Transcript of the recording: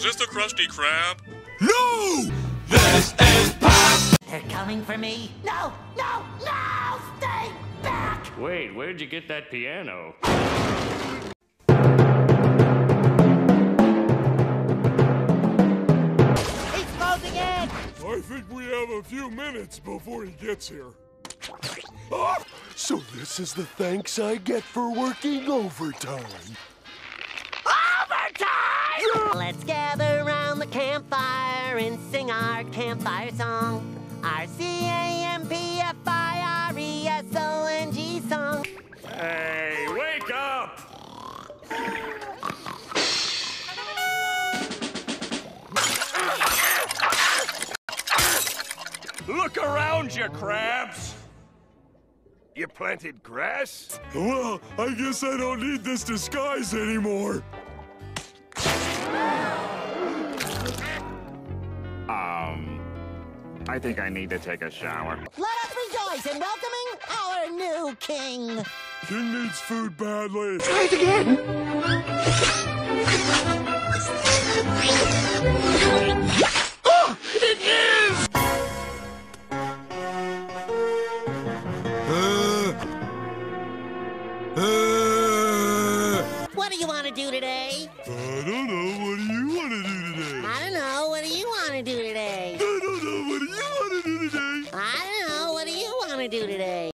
Is this the Krusty Krab? No! This is pop! They're coming for me. No, no, no! Stay back! Wait, where'd you get that piano? He's closing in! I think we have a few minutes before he gets here. Ah, so this is the thanks I get for working overtime. Overtime! Let's gather sing our campfire song. Our C A M P F I R E S O N G song. Hey, wake up! Look around you, crabs! You planted grass? Well, I guess I don't need this disguise anymore. I think I need to take a shower. Let us rejoice in welcoming our new king. King needs food badly. Oh, what do you want to do today? I don't know. What do you want to do today? I don't know. What do you want to do today? I don't know. What do you want to do today? To do today?